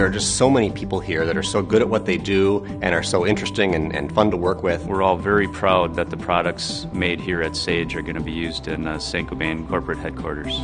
there are just so many people here that are so good at what they do and are so interesting and, and, fun to work with. We're all very proud that the products made here at Sage are going to be used in uh, Saint Gobain corporate headquarters.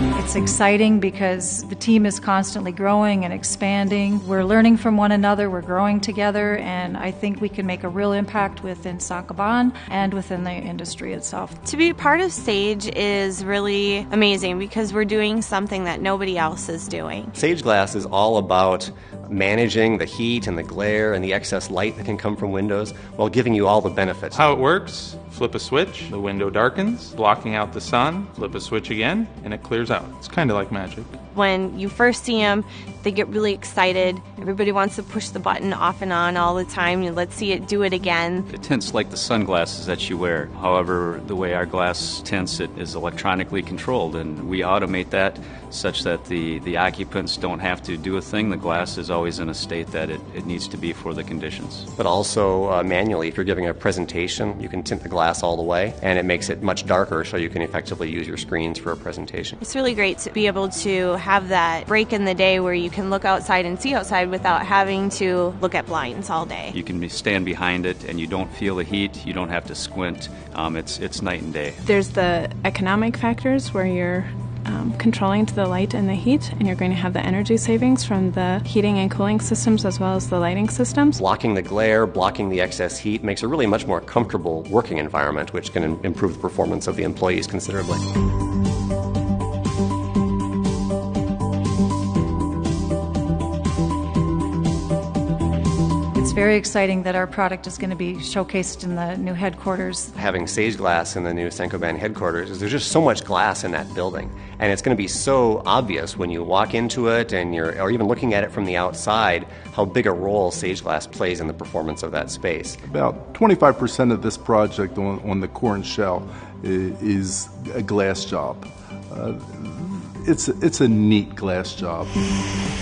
It's exciting because the team is constantly growing and expanding. We're learning from one another, we're growing together, and I think we can make a real impact within Saint-Gobain and within the industry itself. To be part of Sage is really amazing because we're doing something that nobody else is doing. Sage Glass is all about managing the heat and the glare and the excess light that can come from windows while giving you all the benefits. How it works flip a switch, the window darkens, blocking out the sun, flip a switch again, and it clears out. It's kind of like magic. When you first see them, they get really excited. Everybody wants to push the button off and on all the time. And let's see it do it again. It tints like the sunglasses that you wear. However, the way our glass tints it is electronically controlled, and we automate that such that the, the occupants don't have to do a thing. The glass is always in a state that it, it needs to be for the conditions. But also uh, manually, if you're giving a presentation, you can tint the glass all the way, and it makes it much darker so you can effectively use your screens for a presentation. It's really great to be able to have that break in the day where you can look outside and see outside without having to look at blinds all day. You can stand behind it and you don't feel the heat, you don't have to squint. Um, it's, it's night and day. There's the economic factors where you're um, controlling to the light and the heat, and you're going to have the energy savings from the heating and cooling systems as well as the lighting systems. Blocking the glare, blocking the excess heat makes a really much more comfortable working environment, which can improve the performance of the employees considerably. Very exciting that our product is going to be showcased in the new headquarters. Having Sage Glass in the new Saint-Gobain headquarters, there's just so much glass in that building. And it's going to be so obvious when you walk into it and you're, or even looking at it from the outside, how big a role Sage Glass plays in the performance of that space. About 25% of this project on, on the core and shell is a glass job. Uh, it's, it's a neat glass job.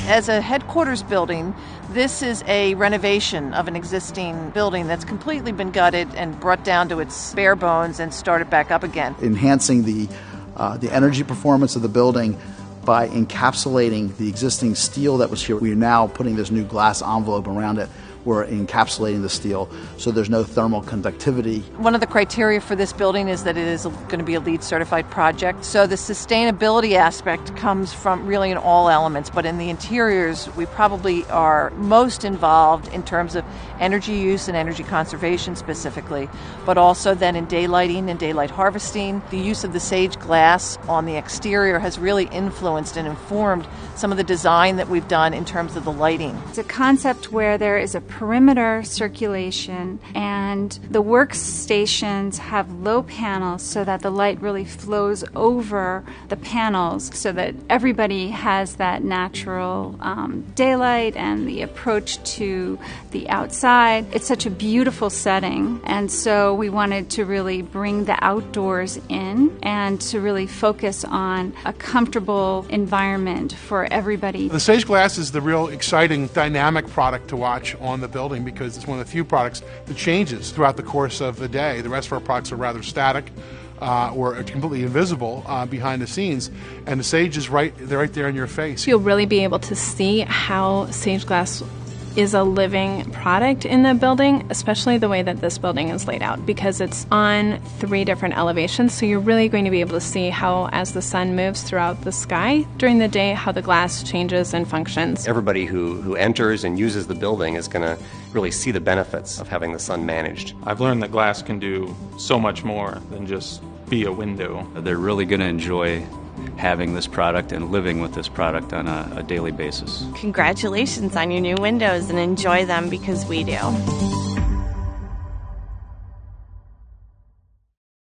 As a headquarters building, this is a renovation of an existing building that's completely been gutted and brought down to its bare bones and started back up again. Enhancing the, uh, the energy performance of the building by encapsulating the existing steel that was here. We are now putting this new glass envelope around it we're encapsulating the steel so there's no thermal conductivity. One of the criteria for this building is that it is going to be a LEED certified project. So the sustainability aspect comes from really in all elements, but in the interiors, we probably are most involved in terms of energy use and energy conservation specifically, but also then in daylighting and daylight harvesting. The use of the sage glass on the exterior has really influenced and informed some of the design that we've done in terms of the lighting. It's a concept where there is a perimeter circulation, and the workstations have low panels so that the light really flows over the panels so that everybody has that natural um, daylight and the approach to the outside. It's such a beautiful setting, and so we wanted to really bring the outdoors in and to really focus on a comfortable environment for everybody. The Sage Glass is the real exciting, dynamic product to watch on the the building because it's one of the few products that changes throughout the course of the day. The rest of our products are rather static. Uh, or completely invisible uh, behind the scenes, and the sage is right, they're right there in your face. You'll really be able to see how sage glass is a living product in the building, especially the way that this building is laid out, because it's on three different elevations. So you're really going to be able to see how, as the sun moves throughout the sky during the day, how the glass changes and functions. Everybody who, who enters and uses the building is going to really see the benefits of having the sun managed. I've learned that glass can do so much more than just be a window. They're really going to enjoy having this product and living with this product on a, a daily basis. Congratulations on your new windows and enjoy them because we do.